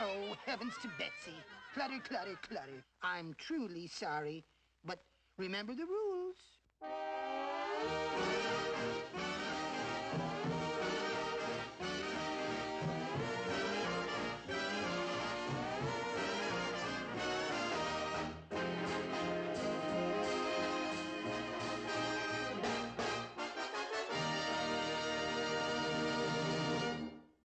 Oh, heavens to Betsy. Clutter, clutter, clutter. I'm truly sorry, but remember the rules.